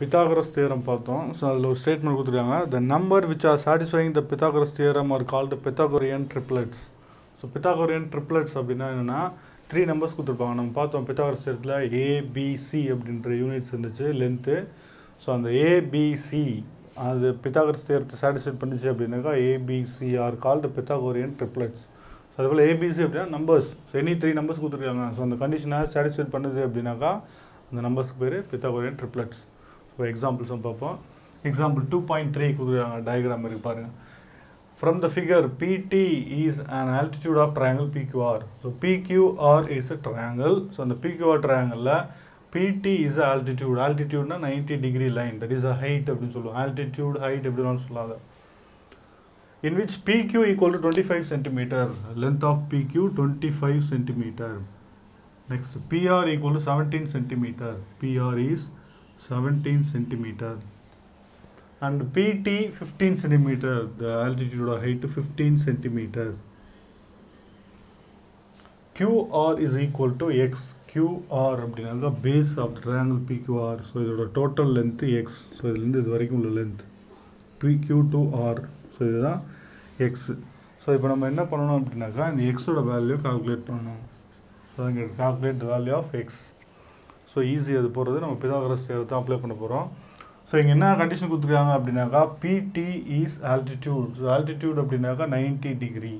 Pythagoras theorem பார்த்தோம். So அதில் ஒரு ஸ்டேட்மெண்ட் கொடுத்துருக்காங்க. The number which are satisfying the Pythagoras theorem are called Pythagorean triplets so Pythagorean triplets அப்படின்னா என்னென்னா three numbers கொடுத்துருப்பாங்க. நம்ம பார்த்தோம் பித்தாகரஸ் தியரத்தில் ஏபிசி அப்படின்ற யூனிட்ஸ் இருந்துச்சு லென்த்து ஸோ அந்த ஏபிசி அது பித்தாகரஸ் தியரத்தை சாட்டிஸ்ஃபை பண்ணிச்சு அப்படின்னாக்கா ABC are called Pythagorean triplets so அதுபோல் ஏபிசி அப்படின்னா numbers so any three numbers கொடுத்துருக்காங்க. ஸோ அந்த கண்டிஷனை சாட்டிஸ்ஃபை பண்ணுது அப்படின்னாக்கா அந்த நம்பர்ஸ்க்கு பேர் பித்தாகோரியன் ட்ரிப்ளெட்ஸ் ஸோ எக்ஸாம்பிள்ஸும் பார்ப்போம். எக்ஸாம்பிள் டூ பாயிண்ட் த்ரீ கொடுக்குறாங்க டயக்ராம் இருக்கு பாருங்கள் from the figure PT is an altitude of triangle PQR so PQR is a triangle so அந்த பிக்யூஆர் ட்ரையாங்கிளில் PT is altitude ஆல்டிடியூட்னா ninety degree line that is a height அப்படின்னு சொல்லுவோம். Altitude height எப்படினாலும் சொல்லாத in which PQ equal to twenty five centimetre length of PQ twenty five centimetre next PR equal to seventeen centimetre PR is 17 centimeter. And PT 15 centimeter, the altitude or height 15 centimeter. QR is equal to X, QR அப்படின்னாங்க base of the triangle PQR, so இதோட total length X, so இதுலேருந்து இது வரைக்கும் உள்ள length PQ to R so இதுதான் X so இப்போ நம்ம என்ன பண்ணணும் அப்படின்னாக்கா இந்த எக்ஸோட வேல்யூ கால்குலேட் பண்ணணும் ஸோ இங்கே calculate value of X So easy அது போகிறது நம்ம பிதாகரஸ் தான் அப்ளை பண்ண போகிறோம் ஸோ இங்கே என்ன கண்டிஷன் கொடுத்துருக்காங்க அப்படின்னாக்கா PT is altitude so altitude அப்படின்னாக்கா நைன்ட்டி டிகிரி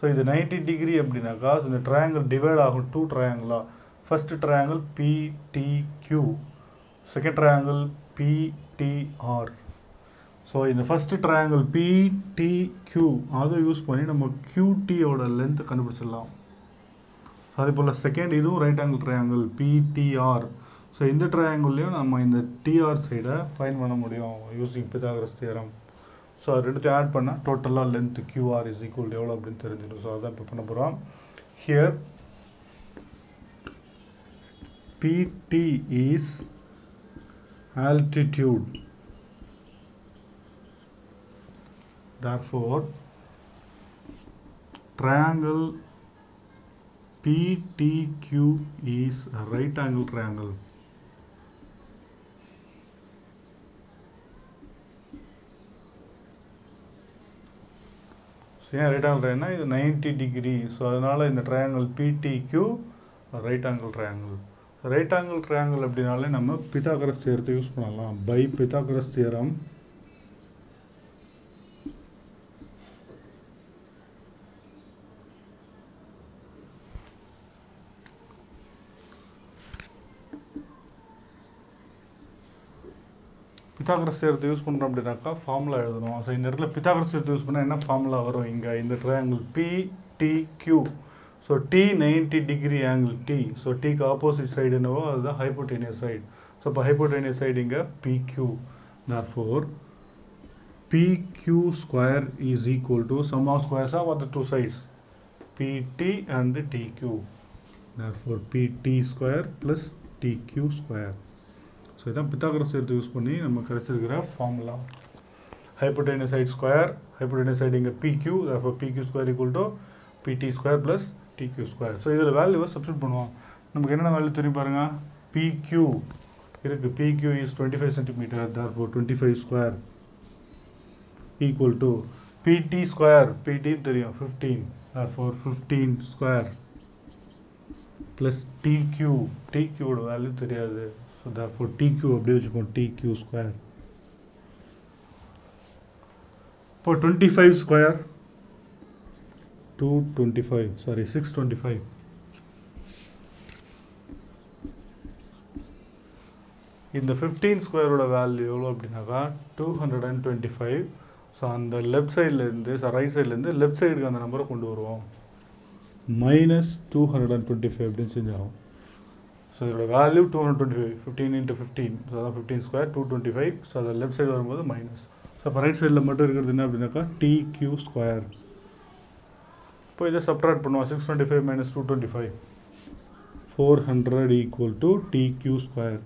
ஸோ இது நைன்ட்டி டிகிரி அப்படின்னாக்கா ஸோ இந்த ட்ரையாங்கிள் டிவைட் ஆகும் two ட்ரையாங்கிளாக first triangle PTQ second triangle PTR so இந்த ஃபஸ்ட்டு ட்ரையாங்கிள் பிடிக்யூ அதை யூஸ் பண்ணி நம்ம கியூடியோட லென்த் கண்டுபிடிச்சிடலாம். அதே போல் செகண்ட் இதுவும் right angle triangle PTR so இந்த ட்ரையாங்கிள்லேயும் நம்ம இந்த டிஆர் சைடை ஃபைன் பண்ண முடியும் யூஸிங் பிதாகரஸ் தியரம் ஸோ அது ரெண்டுத்தையும் ஆட் பண்ணால் டோட்டலாக லென்த் கியூஆர் இஸ் ஈக்குவல் எவ்வளோ அப்படின்னு தெரிஞ்சிடும். ஸோ அதான் இப்போ பண்ண போகிறோம் here PT is altitude. Therefore triangle PTQ is a right angle triangle. So ஏன் ரைட் ஆங்கிள் ட்ரையாங்கிள்னா இது நைன்டி டிகிரி ஸோ அதனால் இந்த triangle PTQ right angle triangle right angle triangle அப்படின்னாலே நம்ம பிதாகரஸ் தியரத்தை யூஸ் பண்ணலாம். பை பிதாகரஸ் தியரம் பித்தாகரஸ் சேர்த்து யூஸ் பண்ணுறோம் அப்படின்னாக்கா ஃபார்முலா எழுதணும். ஸோ இந்த இடத்துல பித்தாகரஸ் சேர்த்து யூஸ் பண்ணால் என்ன ஃபார்முலா வரும்? இங்கே இந்த triangle P T Q so T ninety degree angle T so டிக்கு ஆப்போசிட் சைடு என்னவோ அதுதான் ஹைப்போடேனியஸ் சைடு ஸோ இப்போ ஹைப்போடேனியஸ் சைடு இங்கே PQ therefore PQ square is equal to sum of squares of the two sides. PT and TQ therefore PT square plus TQ square. So இதான் Pythagoras எடுத்து use பண்ணி நம்ம கிடச்சிருக்கிற formula hypotenuse square hypotenuse side இங்கே PQ அப்போ PQ square equal to PT square plus TQ square so இதில் வேல்யூவை substitute பண்ணுவோம். நமக்கு என்னென்ன வேல்யூ தெரியும் பாருங்கள் பிக்யூ இருக்குது PQ is twenty five centimetre therefore twenty five square equal to PT square பிடின்னு தெரியும். Fifteen therefore fifteen square plus TQ டிக்யூட value தெரியாது. ஸோ therefore டிக்யூ அப்படியே வச்சுப்போம் டிக்யூ ஸ்கொயர் இப்போ twenty five square two twenty five sorry six twenty five இந்த fifteen ஸ்கொயரோட value எவ்வளோ அப்படின்னாக்கா two hundred and twenty five so அந்த லெஃப்ட் சைட்லேருந்து ஸோ ரைட் சைட்லேருந்து லெஃப்ட் சைடுக்கு அந்த நம்பரை கொண்டு வருவோம். Minus two hundred and twenty five அப்படின்னு செஞ்சாகும் ஸோ இதோட value two hundred twenty five fifteen into fifteen so அதான் fifteen square two twenty five so அதை லெஃப்ட் சைடு வரும்போது மைனஸ் ஸோ அப்போ ரைட் சைடில் மட்டும் இருக்கிறது என்ன அப்படின்னாக்கா டி கியூ ஸ்கொயர் இப்போ இதை சப்ராக்ட் பண்ணுவோம். Six twenty five minus two twenty five four hundred equal to T Q square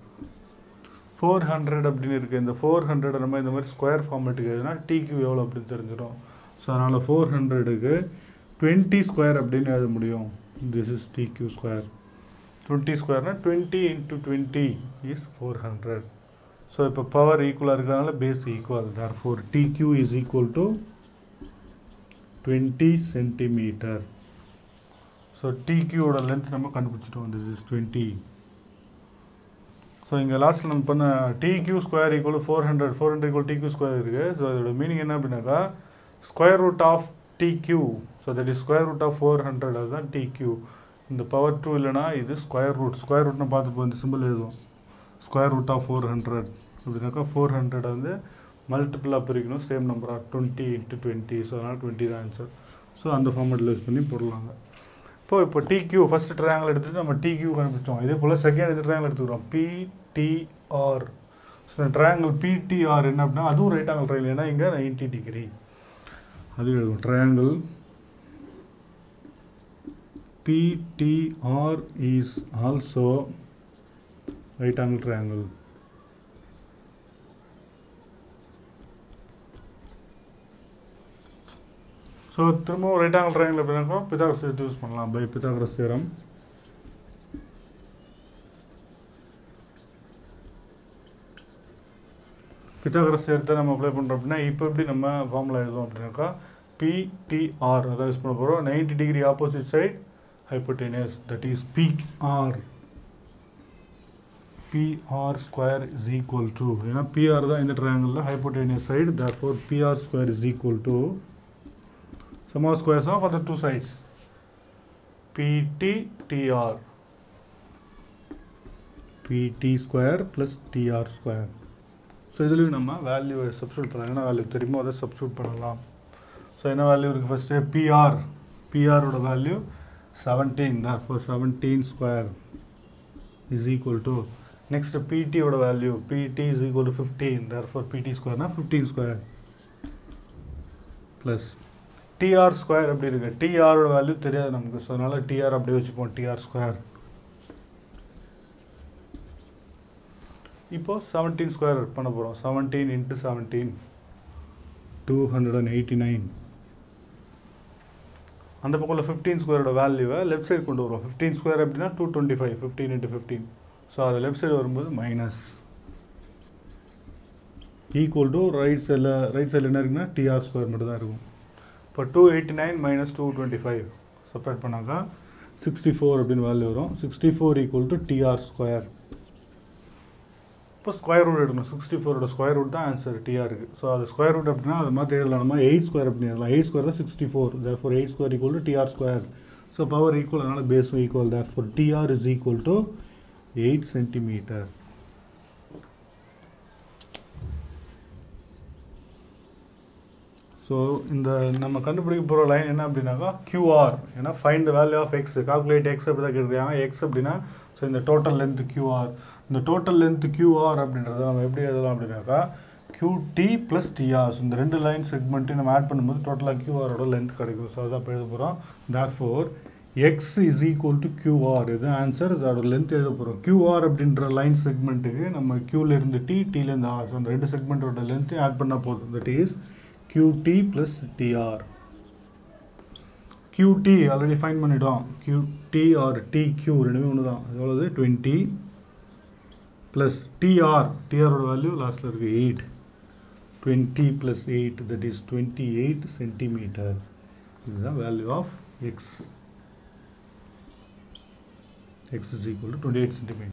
four hundred அப்படின்னு இருக்குது இந்த ஃபோர் ஹண்ட்ரட் நம்ம இந்த மாதிரி ஸ்கொயர் ஃபார்மேட்டுக்கு எதுனா டிக்யூ எவ்வளோ அப்படின்னு தெரிஞ்சிடும். ஸோ அதனால் ஃபோர் ஹண்ட்ரடுக்கு டுவெண்ட்டி ஸ்கொயர் அப்படின்னு எழுத முடியும். This is TQ square twenty ஸ்கொயர்னா twenty into twenty is four hundred so இப்போ பவர் ஈக்குவலாக இருக்கிறதுனால base equal therefore TQ is equal to twenty centimetre so டிக்யூவோட length நம்ம கண்டுபிடிச்சிட்டோம். திஸ் இஸ் டுவெண்ட்டி ஸோ இங்கே லாஸ்ட் நம்ம பண்ண TQ square equal four hundred four hundred equal TQ square இருக்குது so அதோட மீனிங் என்ன அப்படின்னாக்கா square root of TQ so that is square root of four hundred அதுதான் டிக்யூ இந்த பவர் டூ இல்லைனா இது ஸ்கொயர் ரூட் ஸ்கொயர் ரூட்னு பார்த்துப்போம் இந்த சிம்பிள் எழுதுவோம். Square root of four hundred அப்படின்னாக்கா ஃபோர் ஹண்ட்ரட் வந்து மல்டிப்புளாக பிரிக்கணும். சேம் நம்பராக டுவெண்ட்டி இன்ட்டு டுவெண்ட்டி ஸோ அதனால் டுவெண்ட்டி தான் ஆன்சர் ஸோ அந்த ஃபார்மெட்டில் யூஸ் பண்ணி போடலாங்க. இப்போ இப்போ டிக்யூ ஃபஸ்ட் ட்ரையாங்கிள் எடுத்துகிட்டு நம்ம டிக்யூ கண்டுபிடிச்சோம் இதே போல் செகண்ட் இது ட்ரையாங்கிள் எடுத்துக்கிறோம். பிடிஆர் ஸோ இந்த ட்ரையாங்கிள் பிடிஆர் என்ன அப்படின்னா அதுவும் ரைட் ஆங்கிள் ட்ரையாங்கிள் ஏன்னா இங்கே நைன்டி டிகிரி அது எழுதுவோம். Triangle PTR is also right angle triangle. So திரும்பவும் ரைட் ஆங்கிள் ட்ரையாங்கிள் எப்படின்னாக்கா பிதாகரஸ் எடுத்து யூஸ் பண்ணலாம். பை பிதாகரஸ் தேரம் பிதாகரஸ் தேரத்தை நம்ம அப்ளை பண்ணுறோம் அப்படின்னா இப்போ எப்படி நம்ம ஃபார்முலா எழுதுவோம் அப்படின்னாக்கா பிடிஆர் அதான் யூஸ் பண்ண போகிறோம் ninety degree opposite side hypotenuse that is PR PR square is equal to ஏன்னா PR தான் இந்த triangle hypotenuse side therefore PR square is equal to sum of squares of other two sides PT TR PT square plus TR square so இதுலேயும் நம்ம value substitute பண்ணலாம் என்ன value தெரியுமோ அதை substitute பண்ணலாம் ஸோ என்ன வேல்யூ இருக்குது first PR பிஆரோட value 17 therefore 17 square is equal to next pt ஓட value pt is equal to 15 therefore pt square na 15 square plus tr square எப்படி இருக்கு tr ஓட வேல்யூ தெரியாது நமக்கு ஸோ அதனால tr அப்படியே வச்சுப்போம் tr square இப்போ 17 ஸ்கொயர் பண்ண போகிறோம் 17 into seventeen two hundred and eighty nine அந்த பக்கம் ஃபிஃப்டீன் ஸ்கொயரோட வேல்யூவை லெஃப்ட் சைடு கொண்டு வருவோம். ஃபிஃப்டீன் ஸ்கொயர் அப்படின்னா two twenty five fifteen into fifteen so அது லெஃப்ட் சைடு வரும்போது மைனஸ் ஈக்குவல் டு ரைட் சைடில் ரைட் சைடில் என்ன இருக்குன்னா டிஆர் ஸ்கொயர் மட்டும் தான் இருக்கும். இப்போ two eighty nine minus two twenty five separate பண்ணாக்கா சிக்ஸ்டி ஃபோர் அப்படின்னு வேல்யூ வரும். Sixty four equal to TR square இப்போ ஸ்கொயர் ரூட் எடுக்கணும். சிக்ஸ்டி ஃபோரோட ஸ்கொயர் ரூட் தான் ஆன்சர் டிஆர் இருக்குது ஸோ அது ஸ்கொயர் ரூட் அப்படின்னா அது மாதிரி எழுதலாமா எயிட் ஸ்கொயர் அப்படின்னு எழுதலாம் எயிட் ஸ்கொயர் தான் sixty four therefore eight square equal to TR square so power equal அதனால் பேஸும் equal therefore TR is equal to eight centimetre so இந்த நம்ம கண்டுபிடிக்க போகிற லைன் என்ன அப்படின்னாக்கா கியூஆர் ஏன்னா find the value of X calculate X அப்படி தான் கேட்டிருக்காங்க. எக்ஸ் அப்படின்னா ஸோ இந்த டோட்டல் லென்த் கியூஆர் இந்த டோட்டல் லென்த் கியூஆர் அப்படின்றத நம்ம எப்படி எழுதலாம் அப்படின்னாக்கா கியூடி ப்ளஸ் டிஆர் இந்த ரெண்டு லைன் செக்மெண்ட்டையும் நம்ம ஆட் பண்ணும்போது டோட்டலாக கியூஆரோட லென்த் கிடைக்கும். ஸோ அதான் அப்போ எழுத போகிறோம் therefore X is equal to QR இது ஆன்சர் அதோட லென்த் எழுத போகிறோம் கியூஆர் அப்படின்ற லைன் செக்மெண்ட்டுக்கு நம்ம கியூலேருந்து டி டிலேருந்து ஆர் ஸோ அந்த ரெண்டு செக்மெண்ட்டோட லென்த்தையும் ஆட் பண்ணால் போதும். That is qt plus TR qt already find பண்ணிட்டோம். Qt ஆர் tq ரெண்டுமே ஒன்று தான் எவ்வளவு? டுவெண்ட்டி ப்ளஸ் டிஆர் டிஆரோட வேல்யூ லாஸ்ட்டில் இருக்குது eight twenty plus eight that is twenty eight centimetre இதுதான் value of X X is equal to twenty eight centimetre